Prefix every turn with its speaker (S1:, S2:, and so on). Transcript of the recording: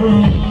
S1: Mm.